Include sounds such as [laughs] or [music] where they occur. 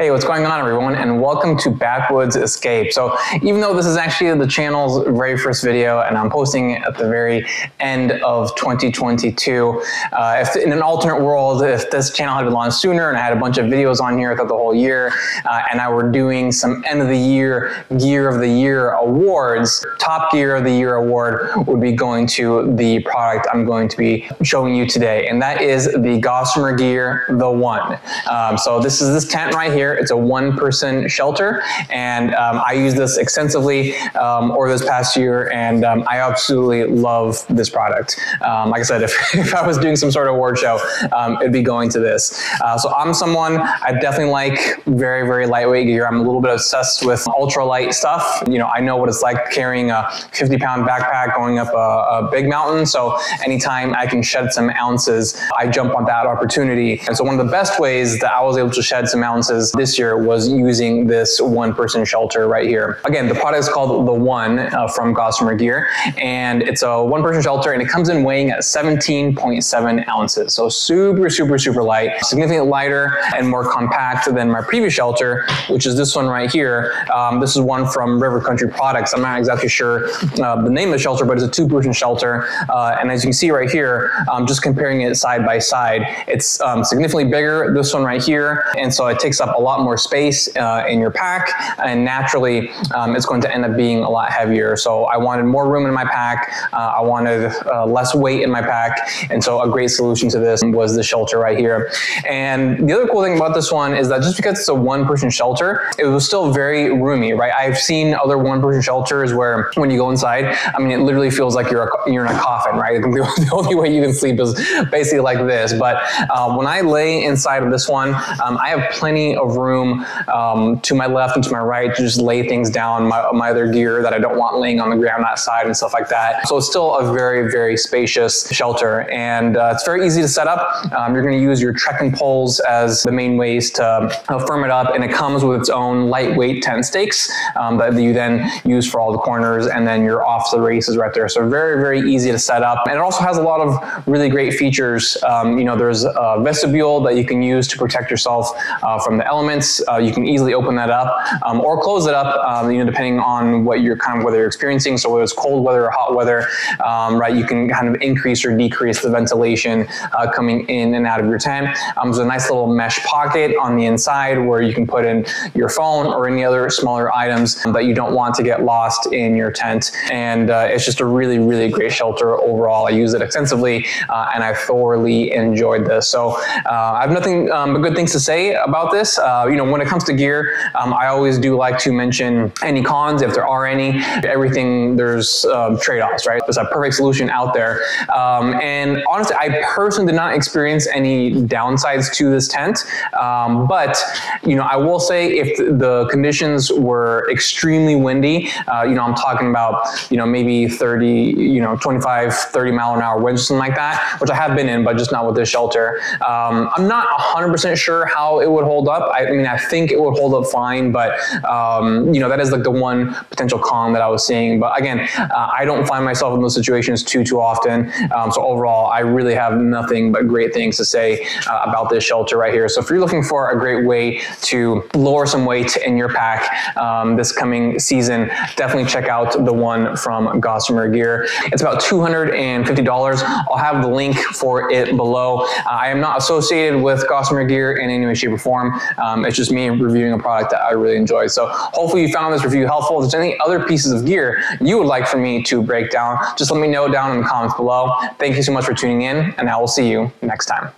Hey, what's going on everyone and welcome to Backwoods Escape. So even though this is actually the channel's very first video and I'm posting it at the very end of 2022, uh, if in an alternate world, if this channel had been launched sooner and I had a bunch of videos on here throughout the whole year uh, and I were doing some end of the year, gear of the year awards, top gear of the year award would be going to the product I'm going to be showing you today. And that is the Gossamer Gear, the one. Um, so this is this tent right here. It's a one person shelter and um, I use this extensively um, over this past year and um, I absolutely love this product. Um, like I said, [laughs] if, if I was doing some sort of award show, um, it'd be going to this. Uh, so I'm someone, I definitely like very, very lightweight gear. I'm a little bit obsessed with ultralight stuff. You know, I know what it's like carrying a 50 pound backpack going up a, a big mountain. So anytime I can shed some ounces, I jump on that opportunity. And so one of the best ways that I was able to shed some ounces this year was using this one person shelter right here. Again, the product is called The One uh, from Gossamer Gear, and it's a one person shelter and it comes in weighing at 17.7 ounces. So super, super, super light, significantly lighter and more compact than my previous shelter, which is this one right here. Um, this is one from River Country Products. I'm not exactly sure uh, the name of the shelter, but it's a two person shelter. Uh, and as you can see right here, um, just comparing it side by side, it's um, significantly bigger, this one right here. And so it takes up a lot more space uh, in your pack and naturally um, it's going to end up being a lot heavier. So I wanted more room in my pack. Uh, I wanted uh, less weight in my pack. And so a great solution to this was the shelter right here. And the other cool thing about this one is that just because it's a one person shelter, it was still very roomy, right? I've seen other one person shelters where when you go inside, I mean, it literally feels like you're, a, you're in a coffin, right? [laughs] The only way you can sleep is basically like this. But uh, when I lay inside of this one, um, I have plenty of room um, to my left and to my right to just lay things down, my, my other gear that I don't want laying on the ground outside and stuff like that. So it's still a very, very spacious shelter and uh, it's very easy to set up. Um, you're going to use your trekking poles as the main ways to uh, firm it up and it comes with its own lightweight tent stakes um, that you then use for all the corners and then you're off the races right there. So very, very easy to set up. And it also has a lot of really great features. Um, you know, there's a vestibule that you can use to protect yourself uh, from the elements. Uh, you can easily open that up um, or close it up, um, you know, depending on what you're kind of weather you're experiencing. So whether it's cold weather or hot weather, um, right, you can kind of increase or decrease the ventilation uh, coming in and out of your tent. Um, there's a nice little mesh pocket on the inside where you can put in your phone or any other smaller items that you don't want to get lost in your tent. And uh, it's just a really, really great shelter overall. I use it extensively uh, and I thoroughly enjoyed this. So uh, I have nothing um, but good things to say about this. Uh, you know, when it comes to gear, um, I always do like to mention any cons if there are any. Everything, there's um, trade-offs, right? There's a perfect solution out there. Um, and honestly, I personally did not experience any downsides to this tent. Um, but, you know, I will say if the conditions were extremely windy, uh, you know, I'm talking about, you know, maybe 30, you know, 25, 30 mile an hour winds, something like that, which I have been in, but just not with this shelter. Um, I'm not 100% sure how it would hold up. I, mean, I think it would hold up fine, but, um, you know, that is like the one potential con that I was seeing. But again, uh, I don't find myself in those situations too, too often. Um, so overall, I really have nothing but great things to say uh, about this shelter right here. So if you're looking for a great way to lower some weight in your pack um, this coming season, definitely check out the one from Gossamer Gear. It's about $250. I'll have the link for it below. Uh, I am not associated with Gossamer Gear in any way, shape, or form. Um, it's just me reviewing a product that I really enjoy. So hopefully you found this review helpful. If there's any other pieces of gear you would like for me to break down, just let me know down in the comments below. Thank you so much for tuning in, and I will see you next time.